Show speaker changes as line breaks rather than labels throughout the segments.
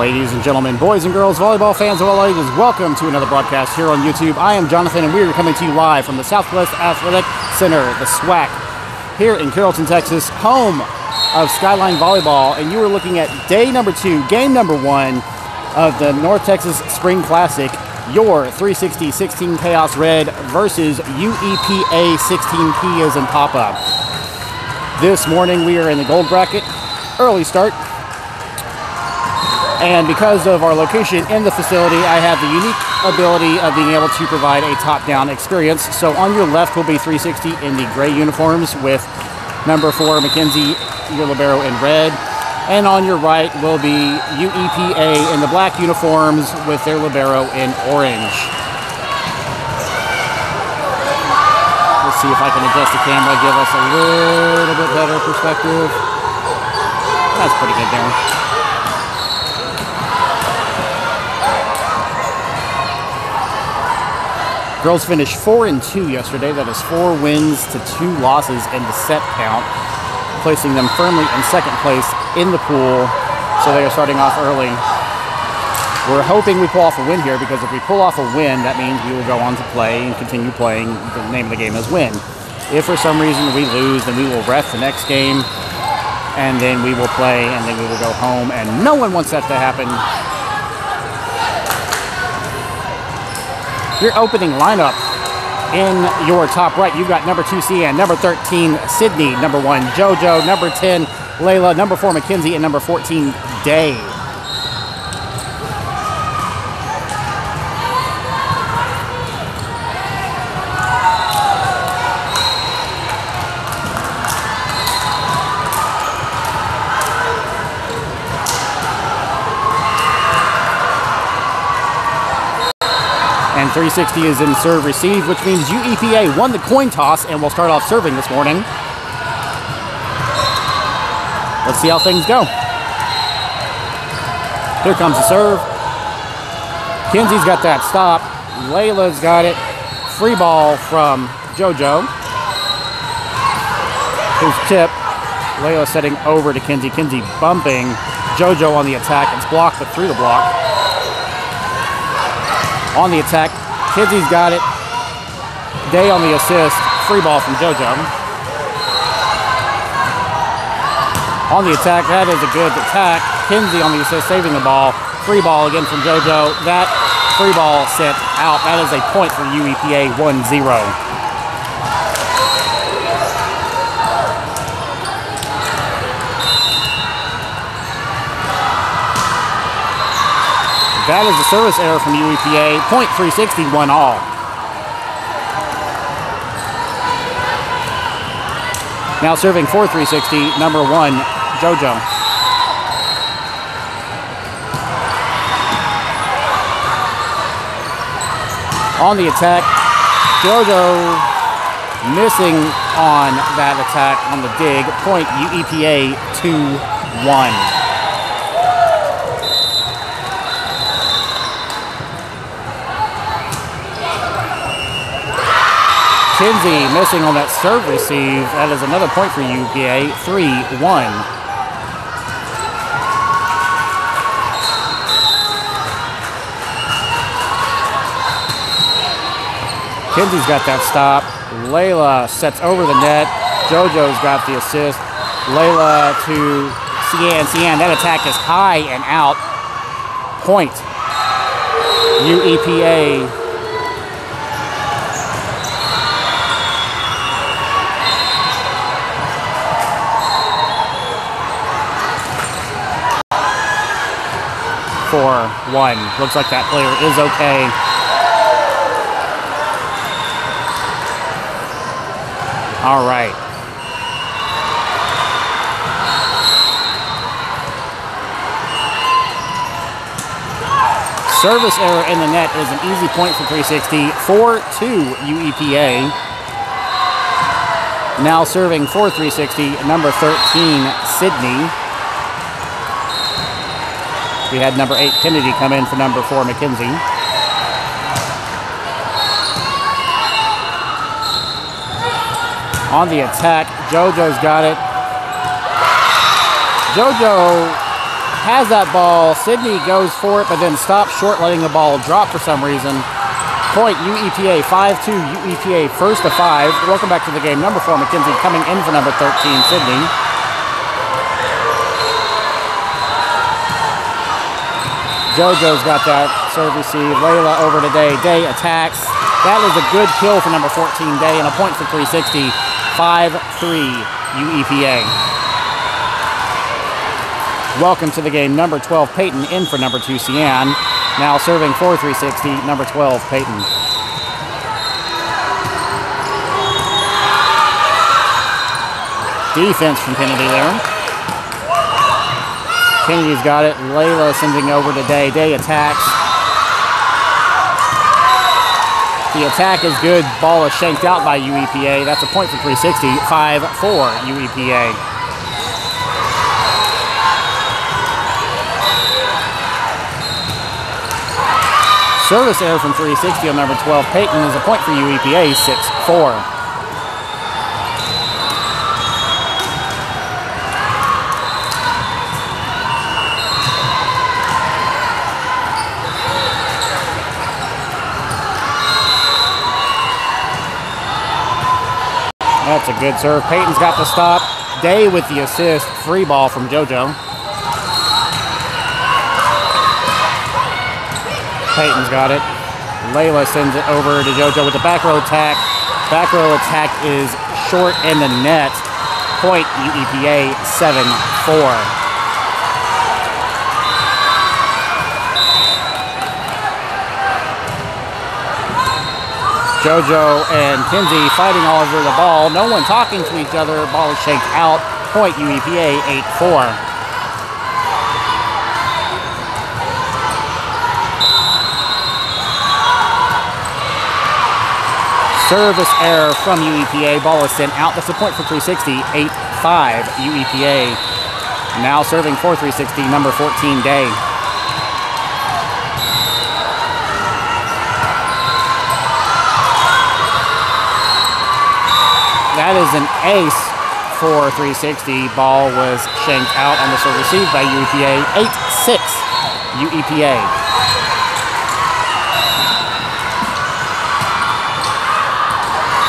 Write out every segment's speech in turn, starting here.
Ladies and gentlemen, boys and girls, volleyball fans of all ages, welcome to another broadcast here on YouTube. I am Jonathan, and we are coming to you live from the Southwest Athletic Center, the SWAC, here in Carrollton, Texas, home of Skyline Volleyball. And you are looking at day number two, game number one of the North Texas Spring Classic, your 360 16 Kaos Red versus UEPA 16P as in Papa. This morning we are in the gold bracket, early start. And because of our location in the facility, I have the unique ability of being able to provide a top-down experience. So on your left will be 360 in the gray uniforms with number four McKenzie, your libero in red. And on your right will be UEPA in the black uniforms with their libero in orange. Let's see if I can adjust the camera, give us a little bit better perspective. That's pretty good there. Girls finished four and two yesterday. That is four wins to two losses in the set count, placing them firmly in second place in the pool. So they are starting off early. We're hoping we pull off a win here because if we pull off a win, that means we will go on to play and continue playing. The name of the game is win. If for some reason we lose, then we will ref the next game, and then we will play, and then we will go home. And no one wants that to happen. Your opening lineup in your top right, you've got number two Cian, number 13 Sydney, number one JoJo, number 10 Layla, number four Mackenzie, and number 14 Day. And 360 is in serve receive, which means UEPA won the coin toss and will start off serving this morning. Let's see how things go. Here comes the serve. Kenzie's got that stop. Layla's got it. Free ball from JoJo. Here's tip. Layla setting over to Kenzie. Kenzie bumping. JoJo on the attack. It's blocked, but through the block on the attack. Kenzie's got it. Day on the assist. Free ball from JoJo. On the attack, that is a good attack. Kenzie on the assist, saving the ball. Free ball again from JoJo. That free ball sent out. That is a point for UEPA 1-0. That is a service error from UEPA. Point 360, one all. Now serving for 360, number one, JoJo. On the attack, JoJo missing on that attack on the dig. Point UEPA 2-1. Kenzie missing on that serve receive. That is another point for UEPA. 3 1. Kenzie's got that stop. Layla sets over the net. JoJo's got the assist. Layla to Cian. Cian, that attack is high and out. Point. UEPA for one. Looks like that player is okay. All right. Service error in the net is an easy point for 360. 4-2 UEPA. Now serving for 360, number 13, Sydney. We had number eight Kennedy come in for number four McKenzie. On the attack, JoJo's got it. JoJo has that ball. Sydney goes for it, but then stops short, letting the ball drop for some reason. Point UEPA 5-2 UEPA first to five. Welcome back to the game. Number four, McKenzie coming in for number 13, Sydney. JoJo's got that serve receive. Layla over to Day. Attacks. That is a good kill for number 14, Day, and a point for 360. 5-3 UEPA. Welcome to the game. Number 12, Peyton in for number 2, Cian. Now serving for 360, number 12, Peyton. Defense from Kennedy there. Kennedy's got it. Layla sending over to Day. Day attacks. The attack is good. Ball is shanked out by UEPA. That's a point for 360. 5-4 UEPA. Service error from 360 on number 12. Peyton is a point for UEPA, 6-4. That's a good serve. Peyton's got the stop. Day with the assist. Free ball from JoJo. Peyton's got it. Layla sends it over to JoJo with the back row attack. Back row attack is short in the net. Point UEPA 7-4. JoJo and Kenzie fighting all over the ball. No one talking to each other. Ball is shaked out. Point UEPA 8-4. Service error from UEPA. Ball is sent out. That's a point for 360. 8-5 UEPA. Now serving for 360, number 14 Day. That is an ace for 360. Ball was shanked out on the serve received by UEPA. 8-6 UEPA.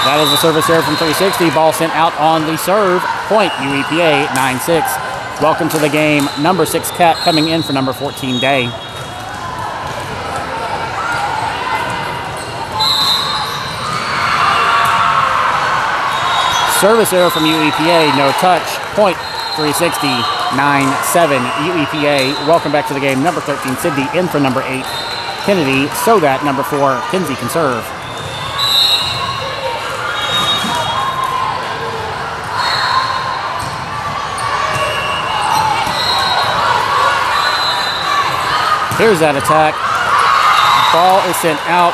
That is a service error from 360. Ball sent out on the serve. Point UEPA 9-6. Welcome to the game. Number 6 Cat coming in for number 14 Day. Service error from UEPA, no touch. Point 360, 9-7 UEPA. Welcome back to the game. Number 13, Sydney in for number 8, Kennedy. So that number 4, Kenzie can serve. Here's that attack. Ball is sent out,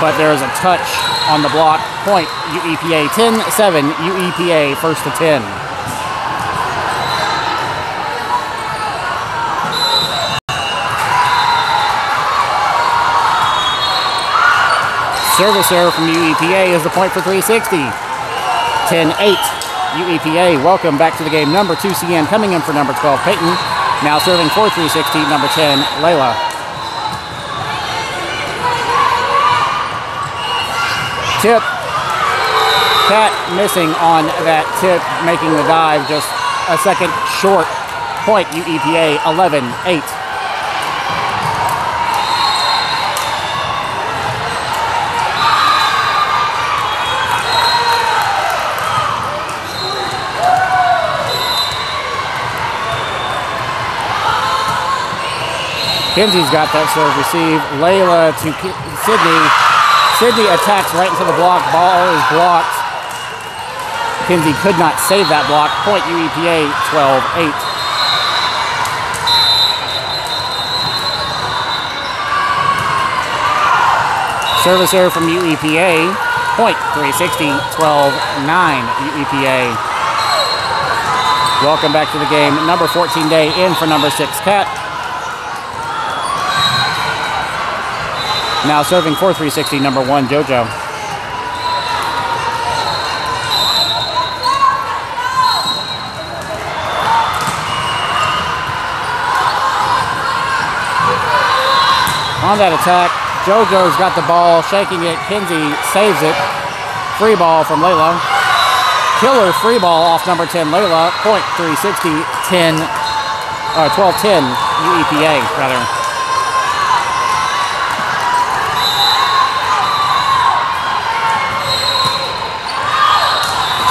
but there is a touch on the block. Point UEPA 10-7 UEPA first to 10. Service error from UEPA is the point for 360. 10-8 UEPA. Welcome back to the game. Number 2 Cian coming in for number 12 Peyton. Now serving for 360, number 10 Layla. Tip. Cat missing on that tip, making the dive just a second short. Point UEPA 11-8. Kenzie's got that serve receive. Layla to Sydney. Sydney attacks right into the block. Ball is blocked. Kenzie could not save that block. Point UEPA 12-8. Service error from UEPA. Point 360, 12-9 UEPA. Welcome back to the game. Number 14 Day in for number 6 Cat. Now serving for 360, number one, JoJo. On that attack, JoJo's got the ball, shaking it. Kenzie saves it. Free ball from Layla. Killer free ball off number 10, Layla. Point 360, 10, uh, 12 10, UEPA, rather.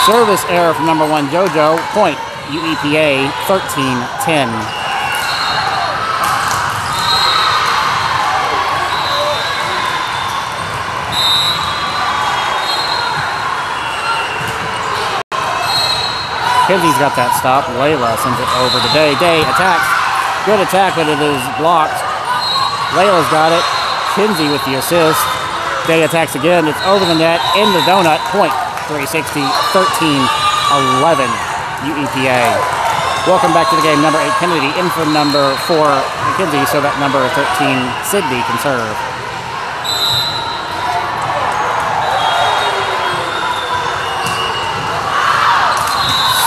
Service error from number one, JoJo. Point UEPA 13 10. Kenzie's got that stop. Layla sends it over to Day. Day attacks. Good attack, but it is blocked. Layla's got it. Kinsey with the assist. Day attacks again. It's over the net. In the donut. Point 360, 13, 11. UEPA. Welcome back to the game. Number 8, Kennedy in for number 4, McKenzie, so that number 13, Sydney can serve.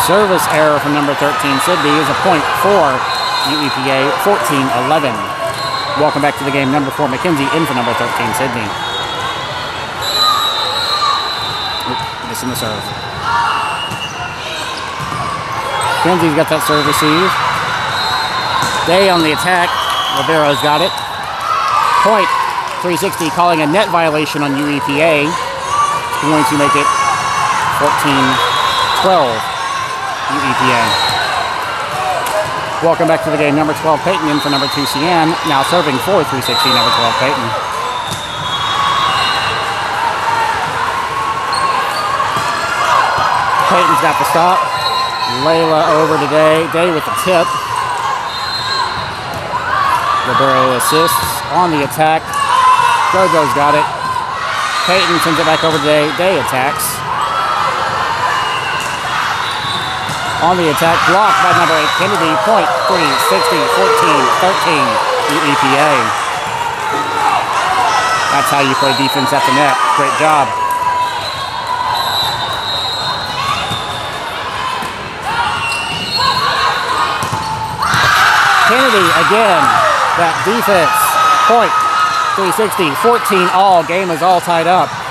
Service error from number 13, Sydney, is a point for UEPA, 14-11. Welcome back to the game. Number 4, McKenzie in for number 13, Sydney. Oop, missing the serve. Kenzie's got that serve receive. Day on the attack. Libero's got it. Point 360 calling a net violation on UEPA. Going to make it 14 12 Welcome back to the game. Number 12 Peyton in for number 2 Cian. Now serving for 360, number 12 Peyton. Peyton's got the stop. Layla over today. Day. With the tip. Libero assists on the attack. JoJo's got it. Peyton sends it back over to Day. Day attacks. On the attack, blocked by number 8, Kennedy. Point 3, 60, 14, 13, UEPA. That's how you play defense at the net. Great job. Kennedy again. That defense. Point 360, 14 all. Game is all tied up.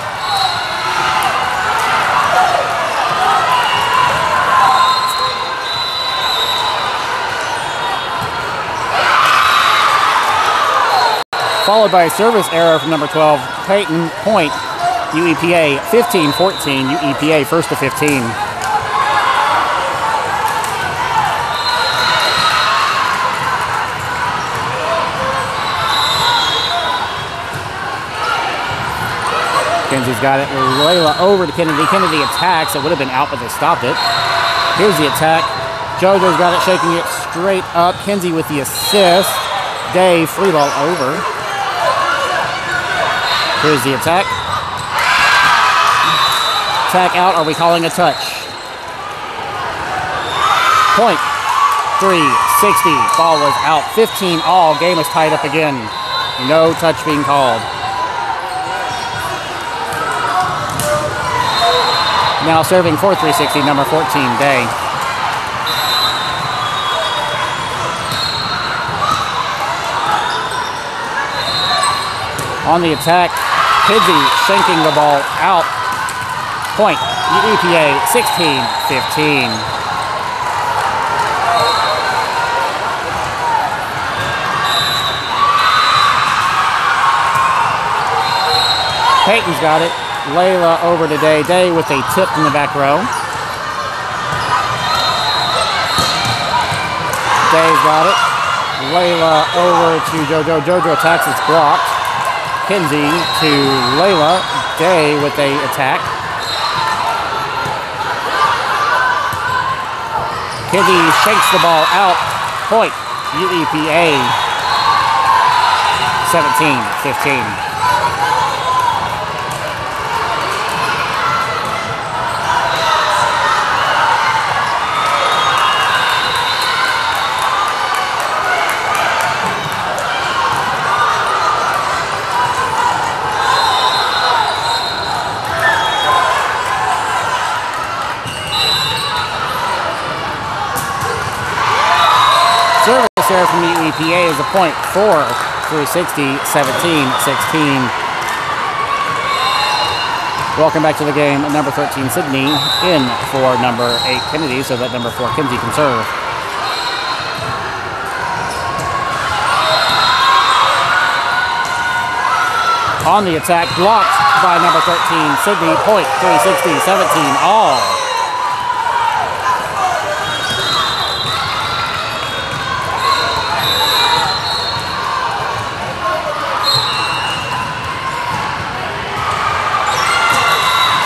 Followed by a service error from number 12, Peyton Point, UEPA 15 14, UEPA first to 15. Kenzie's got it. Layla over to Kennedy. Kennedy attacks. It would have been out, but they stopped it. Here's the attack. JoJo's got it, shaking it straight up. Kenzie with the assist. Day free ball over. Here's the attack. Attack out. Are we calling a touch? Point. 360. Ball was out. 15 all. Game is tied up again. No touch being called. Now serving for 360, number 14, Day. On the attack, Kenzie shanking the ball out. Point, The EPA 16-15. Peyton's got it. Layla over to Day. Day with a tip in the back row. Day's got it. Layla over to JoJo. JoJo attacks. It's blocked. Kenzie to Layla. Day with a attack. Kenzie shakes the ball out. Point. UEPA 17-15. Service error from the EPA is a point for 360, 17, 16. Welcome back to the game. Number 13, Sydney, in for number 8, Kennedy, so that number 4, Kenzie, can serve. On the attack, blocked by number 13, Sydney, point, 360, 17, all.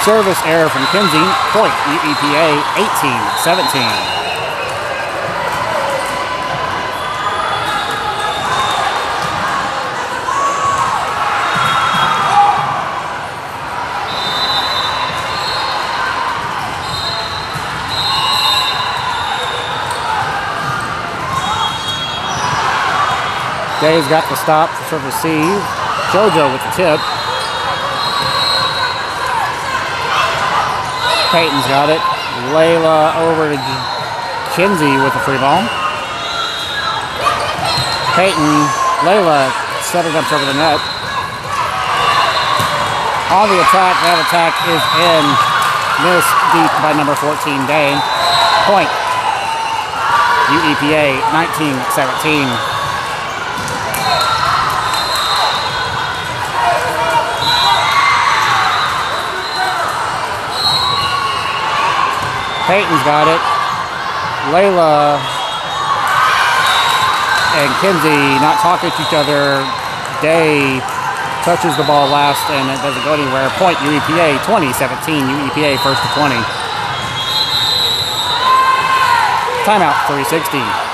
Service error from Kenzie, point, UEPA 18, 17. Day's got the stop for serve receive. JoJo with the tip. Peyton's got it. Layla over to Kenzie with the free ball. Peyton, Layla setting up over the net. On the attack, that attack is in. Missed deep by number 14, Day. Point. UEPA 19-17. Peyton's got it. Layla and Kenzie not talking to each other. Day touches the ball last and it doesn't go anywhere. Point UEPA 2017. UEPA first to 20. Timeout 360.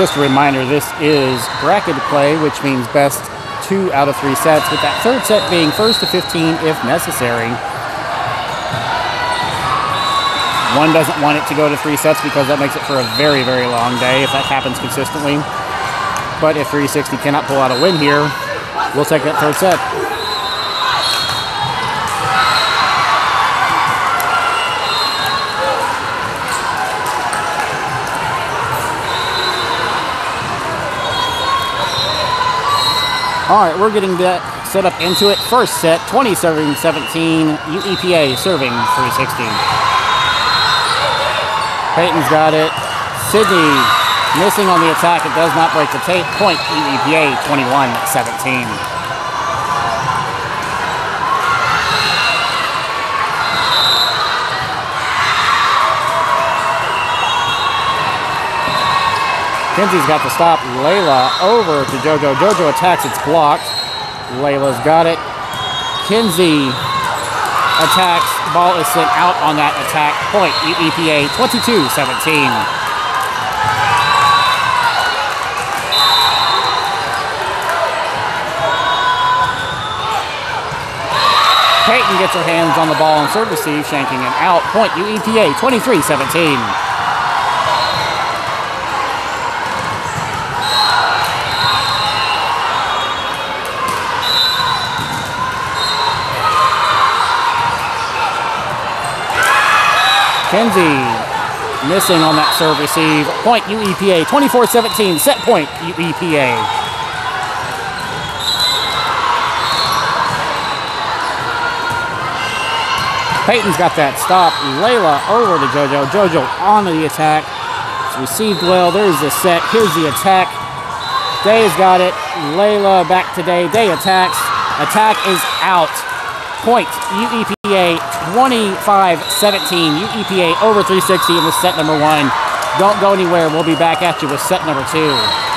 Just a reminder, this is bracket play, which means best two out of three sets, with that third set being first to 15 if necessary. One doesn't want it to go to three sets because that makes it for a very, very long day if that happens consistently. But if 360 cannot pull out a win here, we'll take that third set. All right, we're getting that set up into it. First set, 27-17, UEPA serving 360. Peyton's got it. Sydney missing on the attack. It does not break the tape. Point UEPA 21-17. Kenzie's got the stop. Layla over to JoJo. JoJo attacks. It's blocked. Layla's got it. Kenzie attacks. Ball is sent out on that attack. Point UEPA 22-17. Peyton gets her hands on the ball and serve receive, shanking it out. Point UEPA 23-17. Kenzie missing on that serve receive. Point UEPA 24-17. Set point UEPA. Peyton's got that stop. Layla over to JoJo. JoJo on the attack. It's received well. There's the set. Here's the attack. Day's got it. Layla back to Day. Day attacks. Attack is out. Point UEPA 25-17. UEPA over 360 in the set number one. Don't go anywhere. We'll be back at you with set number two.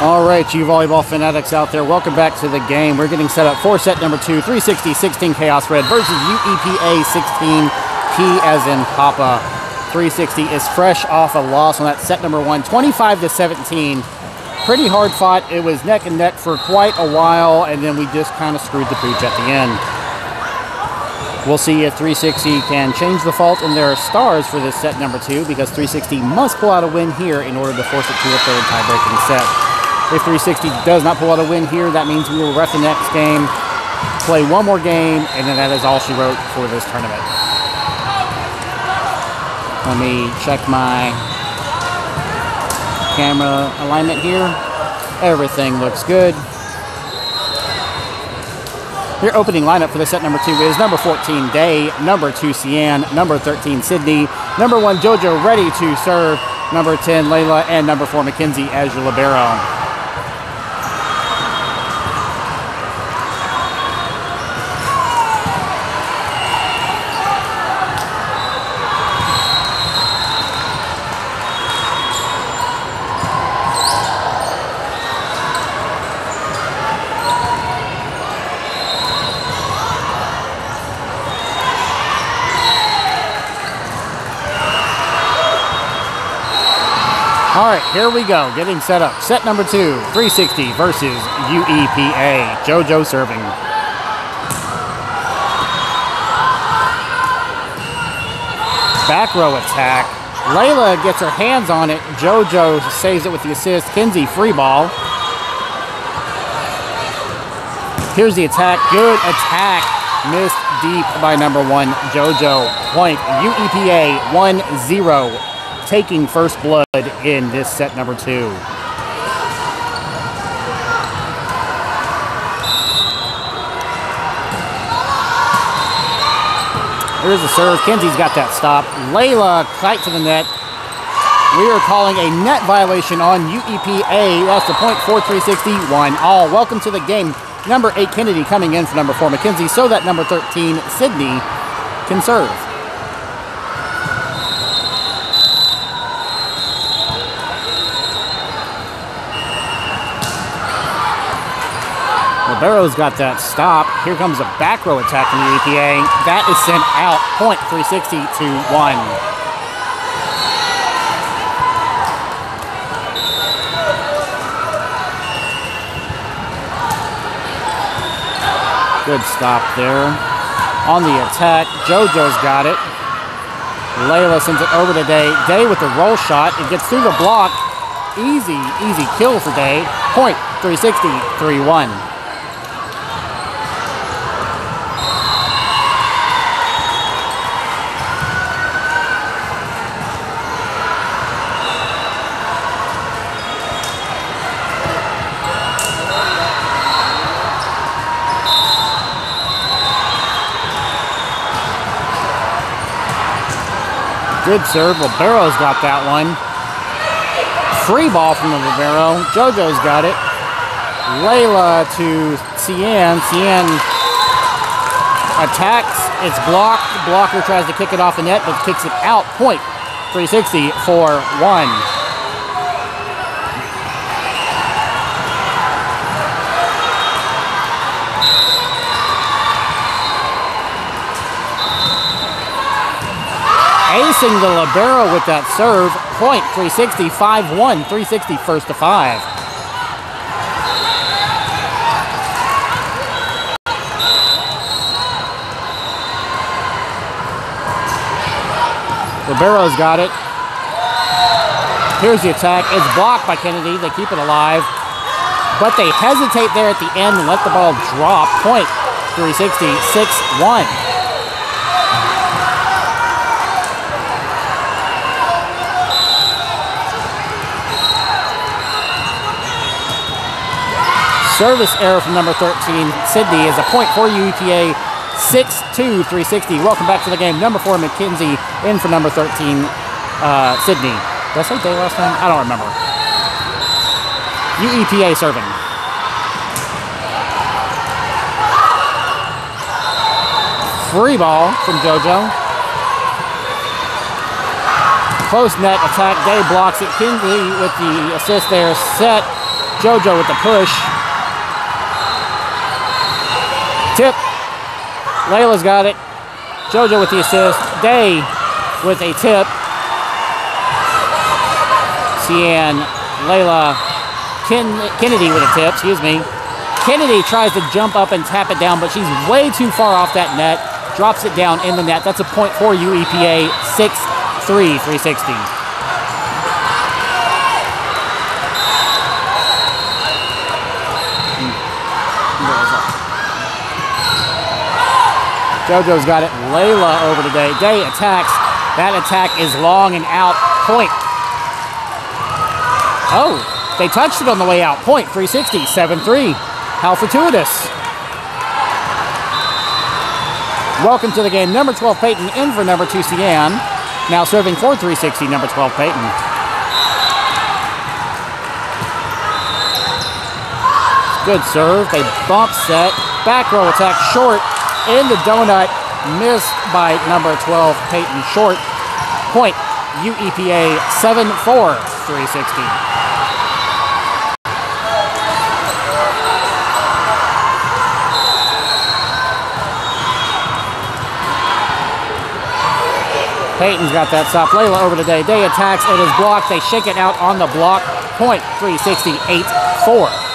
All right, you volleyball fanatics out there, welcome back to the game. We're getting set up for set number two, 360 16 Kaos Red versus UEPA 16 P as in Papa. 360 is fresh off a loss on that set number one, 25 to 17. Pretty hard fought. It was neck and neck for quite a while, and then we just kind of screwed the pooch at the end. We'll see if 360 can change the fault in their stars for this set number two, because 360 must pull out a win here in order to force it to a third tie-breaking set. If 360 does not pull out a win here, that means we will ref the next game, play one more game, and then that is all she wrote for this tournament. Let me check my camera alignment here. Everything looks good. Your opening lineup for the set number two is number 14, Day, number two, Cian, number 13, Sydney, number one, JoJo, ready to serve, number 10, Layla, and number four, Mackenzie as your libero. All right, here we go. Getting set up. Set number two, 360 versus UEPA. JoJo serving. Back row attack. Layla gets her hands on it. JoJo saves it with the assist. Kenzie free ball. Here's the attack. Good attack. Missed deep by number one, JoJo. Point UEPA 1 0 taking first blood in this set number two. Here's the serve. Kenzie's got that stop. Layla tight to the net. We are calling a net violation on UEPA. That's the point 4361 all. Welcome to the game. Number 8 Kennedy coming in for number 4 Mackenzie so that number 13 Sydney can serve. Barrow's got that stop. Here comes a back row attack from the EPA. That is sent out. Point 360 to 1. Good stop there. On the attack, JoJo's got it. Layla sends it over to Day. Day with the roll shot. It gets through the block. Easy, easy kill for Day. Point 360, 3-1. Good serve. Libero's got that one. Free ball from the Libero. JoJo's got it. Layla to Cian. Cian attacks. It's blocked. Blocker tries to kick it off the net, but kicks it out. Point 360 for one. Acing the libero with that serve. Point 360, 5-1, 360 first to five. Libero's got it. Here's the attack. It's blocked by Kennedy. They keep it alive. But they hesitate there at the end and let the ball drop. Point 360, 6-1. Service error from number 13, Sydney, is a point for UEPA, 6-2, 360. Welcome back to the game. Number 4, McKenzie, in for number 13, uh, Sydney. Did I say day last time? I don't remember. UEPA serving. Free ball from JoJo. Close net attack. Day blocks it. Kinsley with the assist there. Set JoJo with the push. Tip. Layla's got it. JoJo with the assist. Day with a tip. Cian, Layla, Ken, Kennedy with a tip, excuse me. Kennedy tries to jump up and tap it down, but she's way too far off that net. Drops it down in the net. That's a point for UEPA, 6-3, 360. JoJo's got it. Layla over today. Day attacks. That attack is long and out. Point. Oh, they touched it on the way out. Point 360, 7-3. How fortuitous. Welcome to the game. Number 12 Peyton in for number 2 Cian. Now serving for 360, number 12 Peyton. Good serve. They bump set. Back row attack short in the donut, missed by number 12, Peyton Short. Point, UEPA 7-4, 360. Peyton's got that stop. Layla over to Day. Day attacks. It is blocked. They shake it out on the block. Point 360, 8-4.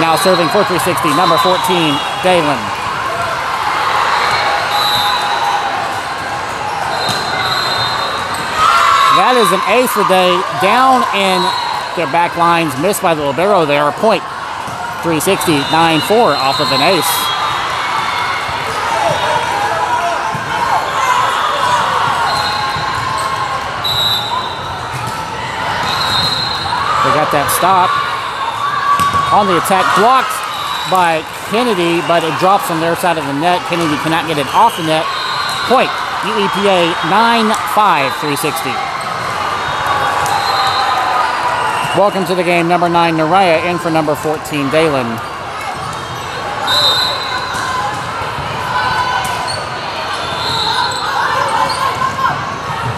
Now serving for 360, number 14, Dalen. That is an ace for Day. Down in their back lines, missed by the Libero there. Point 360, 9-4 off of an ace. They got that stop on the attack, blocked by Kennedy, but it drops on their side of the net. Kennedy cannot get it off the net. Point, UEPA 9-5, 360. Welcome to the game, number 9, Naraya, in for number 14, Dalen.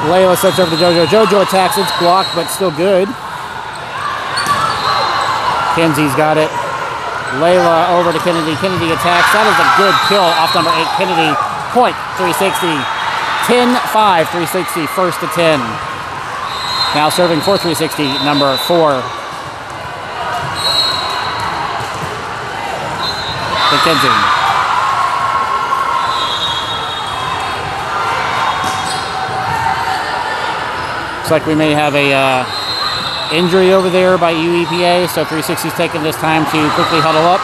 Layla sets over to JoJo. JoJo attacks, it's blocked, but still good. Kenzie's got it. Layla over to Kennedy. Kennedy attacks. That is a good kill off number eight. Kennedy, point, 360. 10-5, 360, first to 10. Now serving for 360, number four. McKenzie. Looks like we may have a uh, injury over there by UEPA, so 360's taking this time to quickly huddle up.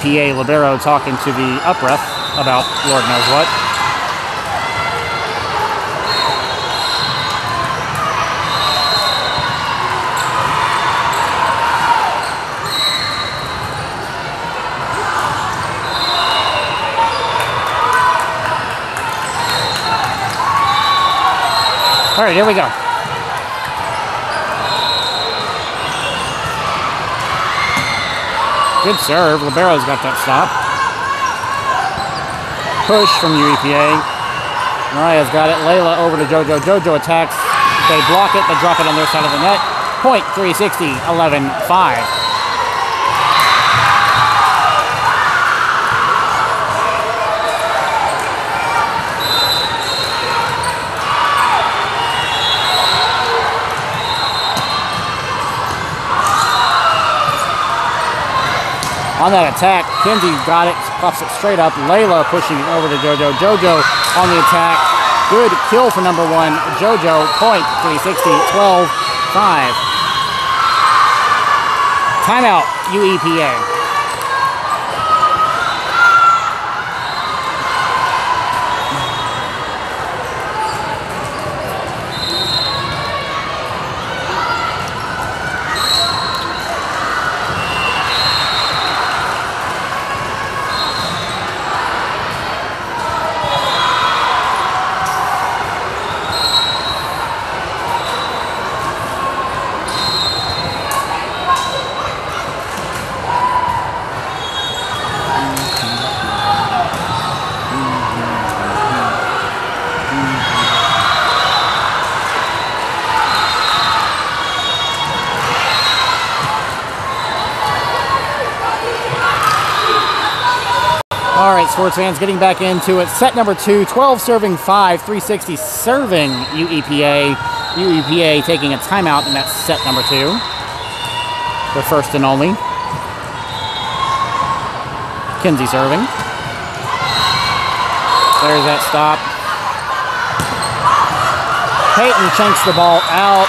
UEPA Libero talking to the upref about Lord knows what. All right, here we go. Good serve. Libero's got that stop. Push from UEPA. Mariah's got it. Layla over to JoJo. JoJo attacks. They block it. They drop it on their side of the net. Point 360, 11 5. On that attack. Kenzie got it, pops it straight up. Layla pushing it over to JoJo. JoJo on the attack. Good kill for number one. JoJo, point 360, 12, 5. Timeout, UEPA. All right, sports fans, getting back into it. Set number two, 12 serving 5, 360 serving UEPA. UEPA taking a timeout in that set number two. The first and only. Kenzie serving. There's that stop. Peyton shanks the ball out.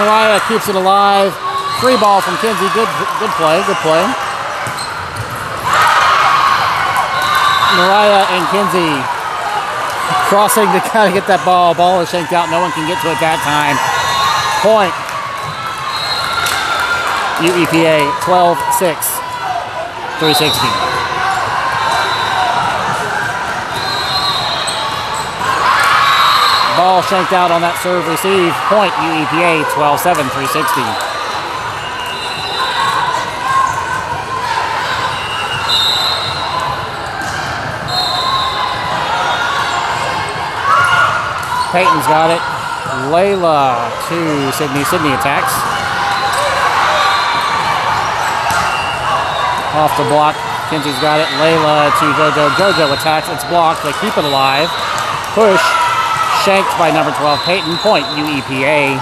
Mariah keeps it alive. Free ball from Kenzie. Good, good play. Good play. Mariah and Kenzie crossing to kind of get that ball. Ball is shanked out. No one can get to it that time. Point. UEPA 12 6. 360. Ball shanked out on that serve receive. Point UEPA 12 7 360. Peyton's got it. Layla to Sydney. Sydney attacks. Off the block. Kenzie's got it. Layla to JoJo. JoJo attacks. It's blocked. They keep it alive. Push shanked by number 12, Peyton Point, UEPA.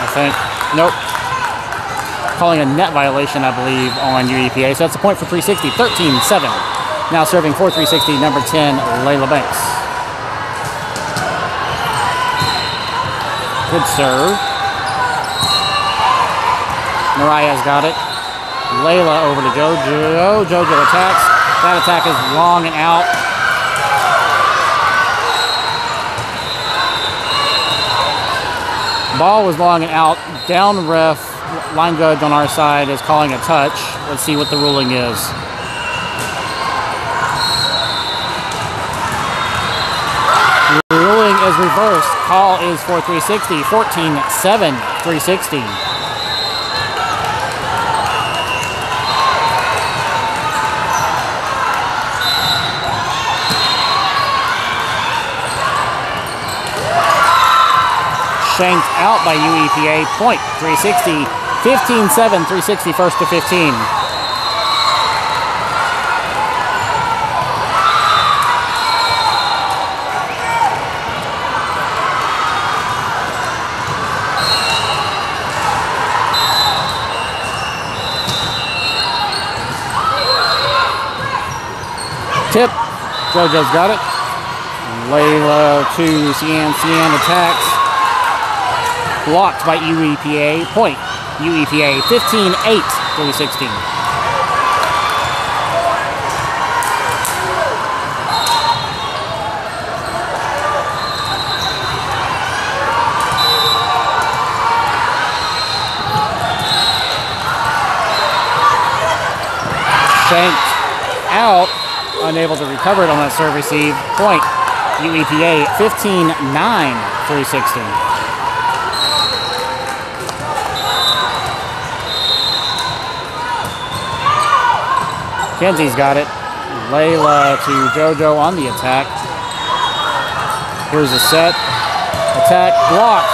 I think. Nope. Calling a net violation, I believe, on UEPA. So that's a point for 360, 13-7. Now serving for 360, number 10, Layla Banks. Good serve. Mariah's got it. Layla over to JoJo. JoJo attacks. That attack is long and out. Ball was long and out. Down ref, line judge on our side is calling a touch. Let's see what the ruling is. The ruling is reversed. Call is for 360. 14 7 360. shanked out by UEPA. Point 360, 15 7, 360 first to 15. Tip. JoJo's got it. Layla to Cian. Cian attacks blocked by UEPA. Point UEPA 15-8 360. Shanked out, unable to recover it on that serve receive. Point UEPA 15-9 360. Kenzie's got it. Layla to JoJo on the attack. Here's a set. Attack blocked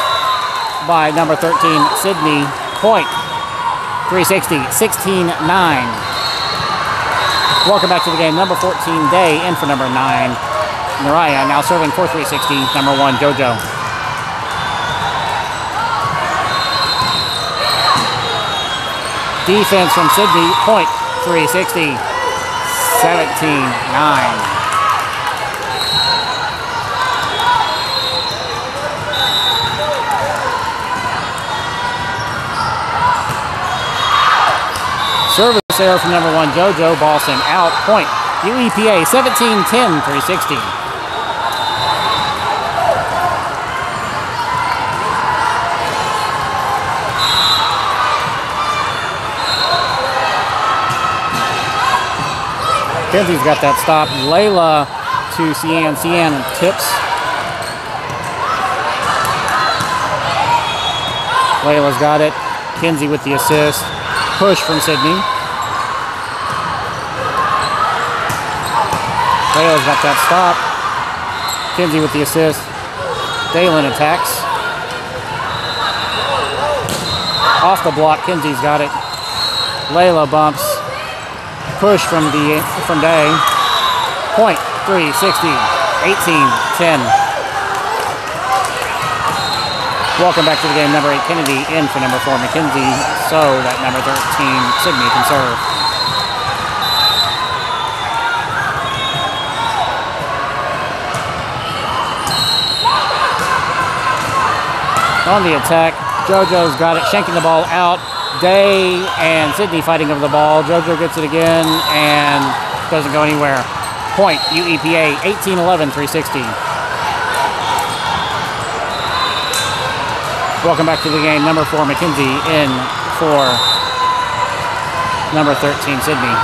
by number 13, Sydney Point. 360, 16 9. Welcome back to the game. Number 14, Day in for number 9. Mariah now serving for 360, number 1, JoJo. Defense from Sydney, point 360. 17 9. Service error from number one, JoJo Boston out. Point. UEPA 17 10 360. Kenzie's got that stop. Layla to Cian. Cian tips. Layla's got it. Kenzie with the assist. Push from Sydney. Layla's got that stop. Kenzie with the assist. Dalen attacks. Off the block, Kenzie's got it. Layla bumps. Push from the from Day. Point 360. 18 10. Welcome back to the game. Number 8 Kennedy in for number 4 McKenzie. So that number 13 Sydney can serve. On the attack, JoJo's got it, shanking the ball out. Day and Sydney fighting over the ball. JoJo gets it again and doesn't go anywhere. Point, UEPA, 18-11, 360. Welcome back to the game. Number four, McKenzie in for number 13, Sydney.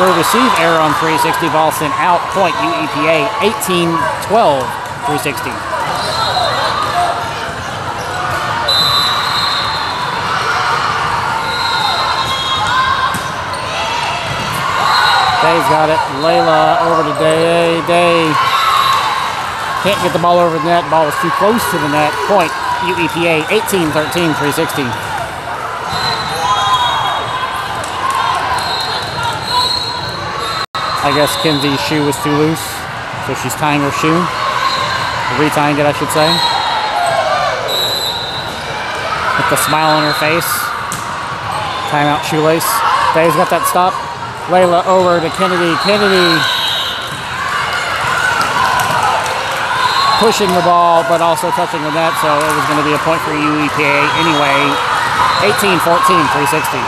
So receive error on 360, ball sent out, point UEPA, 18-12, 360. Day's got it. Layla over to Day. Day can't get the ball over the net. Ball was too close to the net. Point UEPA 18 13 360. I guess Kenzie's shoe was too loose, so she's tying her shoe. Retying it, I should say. With the smile on her face. Timeout shoelace. Day's got that stop. Layla over to Kennedy. Kennedy pushing the ball, but also touching the net, so it was going to be a point for UEPA anyway. 18 14, 360.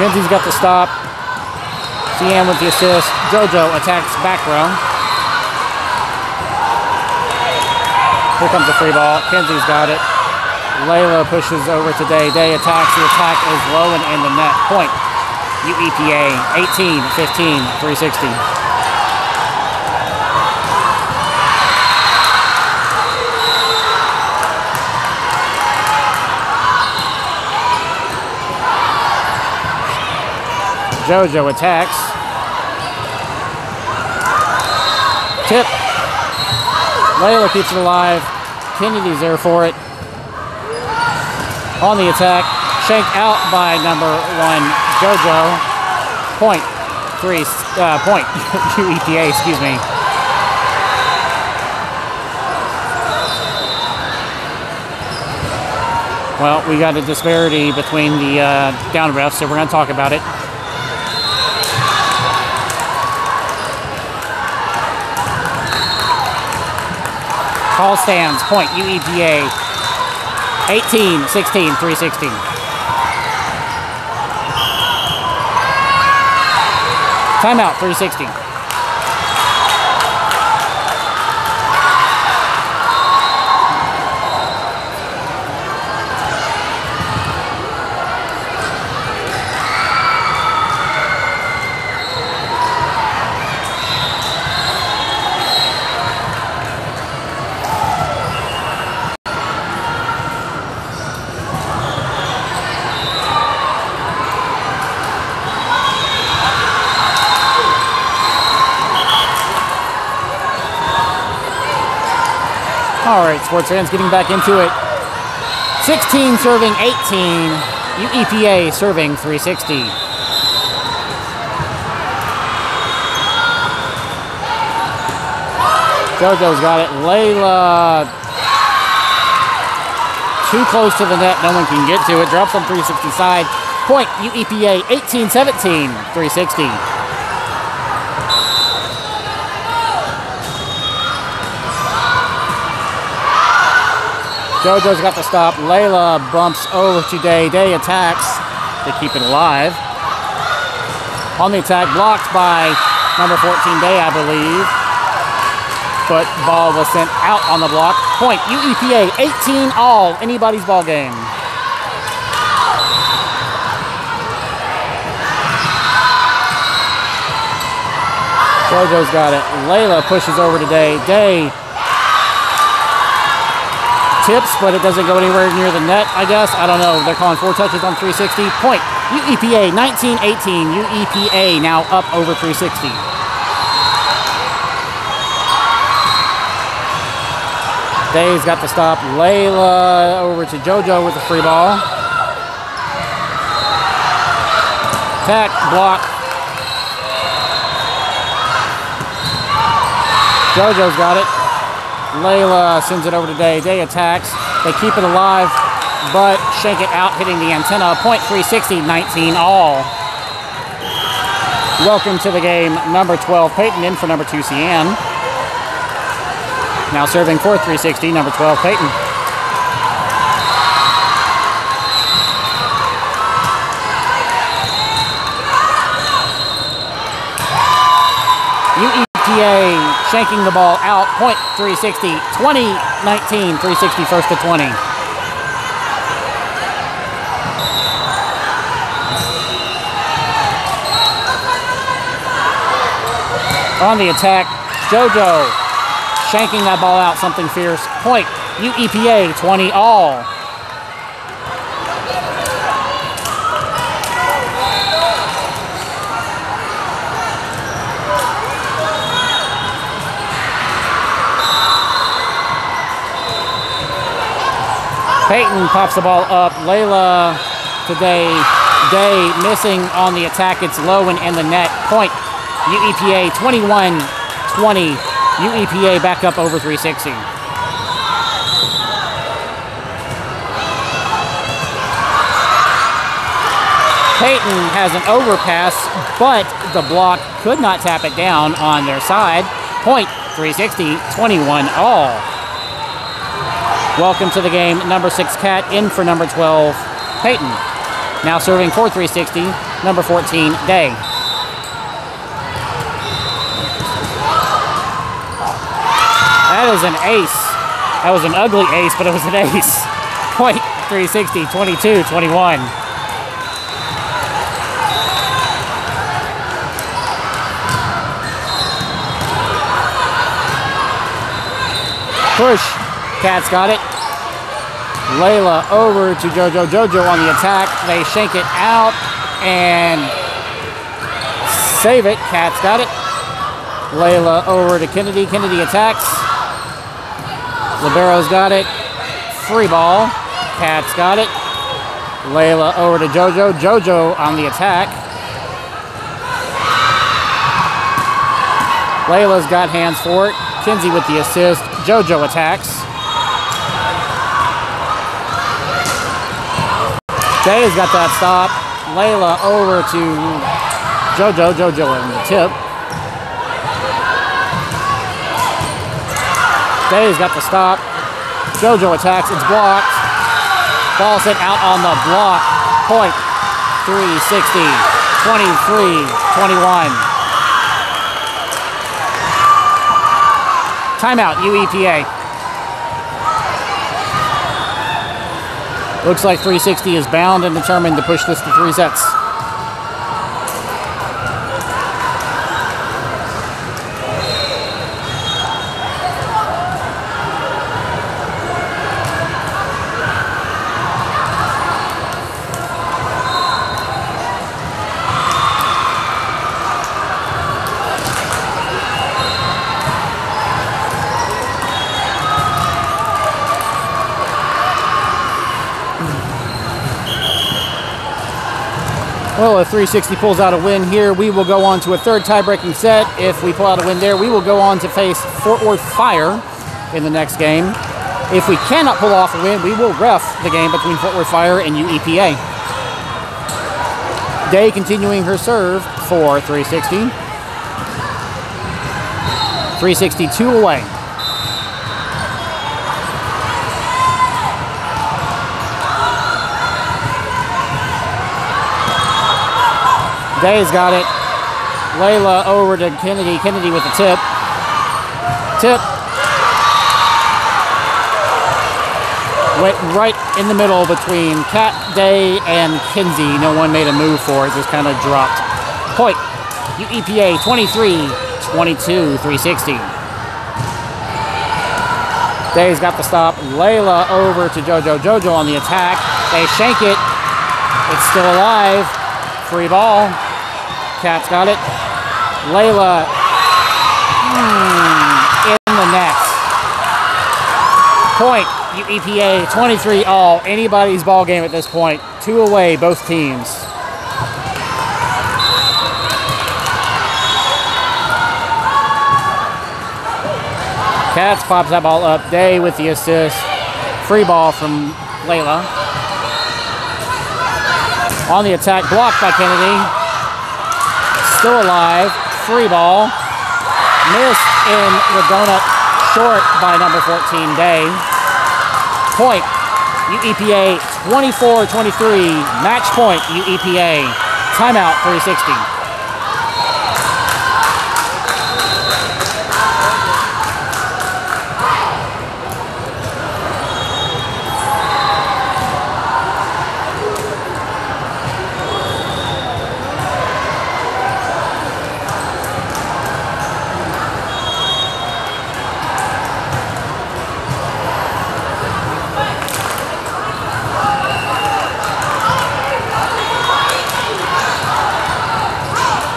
Kenzie's got the stop. CM with the assist. JoJo attacks back row. Here comes the free ball. Kenzie's got it. Layla pushes over to Day. Day attacks. The attack is low and in the net. Point. UEPA 18 15 360. JoJo attacks. Tip. Layla keeps it alive. Kennedy's there for it on the attack. Shanked out by number one, JoJo. Point three, uh, point two EPA, excuse me. Well, we got a disparity between the uh, down refs, so we're going to talk about it. Call stands, point UEPA 18, 16, 360. Timeout, 360. All right, sports fans, getting back into it. 16 serving 18. UEPA serving 360. JoJo's got it. Layla too close to the net. No one can get to it. Drops on 360 side. Point UEPA 18 17 360. JoJo's got the stop. Layla bumps over to Day. Day attacks to keep it alive. On the attack, blocked by number 14 Day, I believe. But ball was sent out on the block. Point UEPA 18 all. Anybody's ball game. JoJo's got it. Layla pushes over to Day. Day tips, but it doesn't go anywhere near the net, I guess. I don't know. They're calling four touches on 360. Point. UEPA 1918. UEPA now up over 360. Day's got the stop. Layla over to JoJo with the free ball. Attack, block. JoJo's got it. Layla sends it over to Day. Day attacks. They keep it alive, but shank it out, hitting the antenna. Point 360, 19 all. Welcome to the game, number 12, Peyton in for number 2, Cian. Now serving for 360, number 12, Peyton. UEPA shanking the ball out, point 360, 20, 19, 360 first to 20. On the attack, JoJo shanking that ball out, something fierce. Point, UEPA, 20 all. Peyton pops the ball up. Layla today, Day missing on the attack. It's low and in the net. Point, UEPA, 21 20. UEPA back up over 360. Peyton has an overpass, but the block could not tap it down on their side. Point 360, 21 all. Welcome to the game, number six Cat in for number 12, Peyton. Now serving for 360, number 14, Day. That is an ace. That was an ugly ace, but it was an ace. Point 360, 22, 21. Push. Cat's got it. Layla over to JoJo. JoJo on the attack. They shank it out and save it. Cat's got it. Layla over to Kennedy. Kennedy attacks. Libero's got it. Free ball. Cat's got it. Layla over to JoJo. JoJo on the attack. Layla's got hands for it. Kenzie with the assist. JoJo attacks. Day has got that stop. Layla over to JoJo. JoJo in the tip. Day's got the stop. JoJo attacks. It's blocked. Ball sent out on the block. Point. 360. 23. 21. Timeout, UEPA. Looks like 360 is bound and determined to push this to three sets. Well, if 360 pulls out a win here, we will go on to a third tie-breaking set. If we pull out a win there, we will go on to face Fort Worth Fire in the next game. If we cannot pull off a win, we will ref the game between Fort Worth Fire and UEPA. Day continuing her serve for 360. 362 away. Day's got it. Layla over to Kennedy. Kennedy with the tip. Tip. Went right in the middle between Cat Day and Kenzie. No one made a move for it. Just kind of dropped. Point. UEPA 23, 22, 360. Day's got the stop. Layla over to JoJo. JoJo on the attack. They shank it. It's still alive. Free ball. Cat's got it. Layla hmm, in the net. Point. UEPA 23 all. Anybody's ball game at this point. Two away, both teams. Cats pops that ball up. Day with the assist. Free ball from Layla. On the attack, blocked by Kennedy. Still alive. Free ball. Missed in the donut. Short by number 14, Day. Point. UEPA 24-23. Match point, UEPA. Timeout, 360.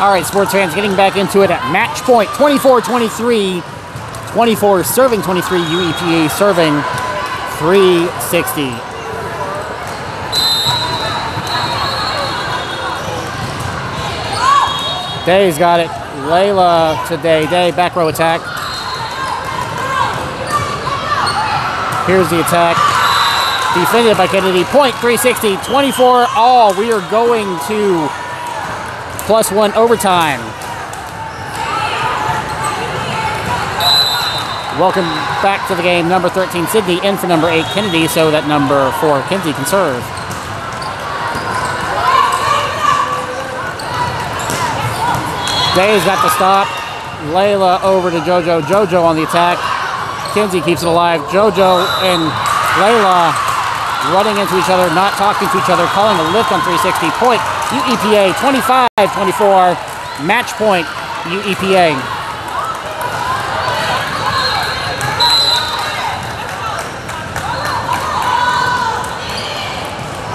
All right, sports fans, getting back into it at match point 24 23. 24 serving 23, UEPA serving 360. Day's got it. Layla today. Day, back row attack. Here's the attack. Defended by Kennedy. Point 360, 24 all. We are going to plus one overtime. Welcome back to the game. Number 13, Sydney, in for number 8, Kennedy, so that number 4, Kenzie, can serve. Day's got the stop. Layla over to JoJo. JoJo on the attack. Kenzie keeps it alive. JoJo and Layla running into each other, not talking to each other, calling a lift on 360. Point UEPA 25-24. Match point UEPA.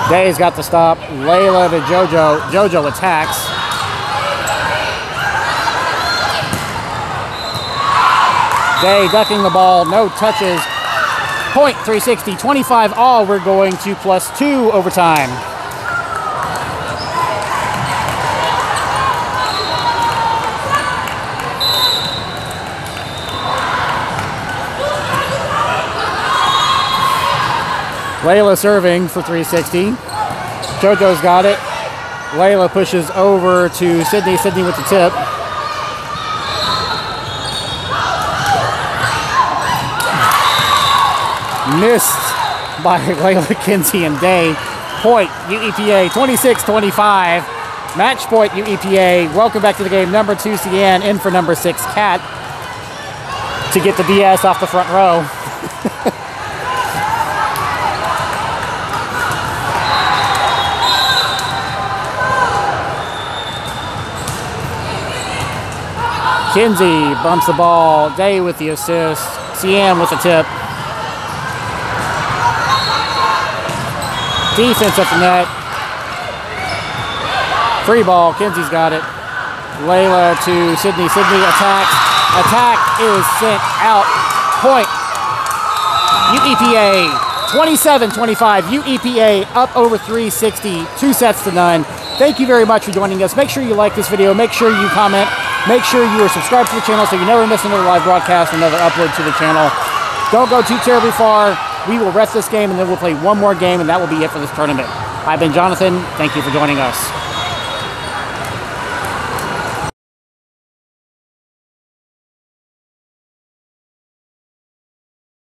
Day's got the stop. Layla to JoJo. JoJo attacks. Day ducking the ball. No touches. Point 360, 25 all. We're going to plus two overtime. Layla serving for 360. JoJo's got it. Layla pushes over to Sydney. Sydney with the tip. Missed by Layla Kenzie and Day. Point UEPA 26-25. Match point UEPA. Welcome back to the game. Number two Cian in for number six Cat to get the DS off the front row. Kenzie bumps the ball. Day with the assist. CM with the tip. Defense at the net. Free ball. Kenzie's got it. Layla to Sydney. Sydney attacks. Attack is sent out. Point. UEPA 27-25. UEPA up over 360. Two sets to none. Thank you very much for joining us. Make sure you like this video. Make sure you comment. Make sure you are subscribed to the channel so you never miss another live broadcast another upload to the channel. Don't go too terribly far. We will rest this game and then we'll play one more game and that will be it for this tournament. I've been Jonathan. Thank you for joining us.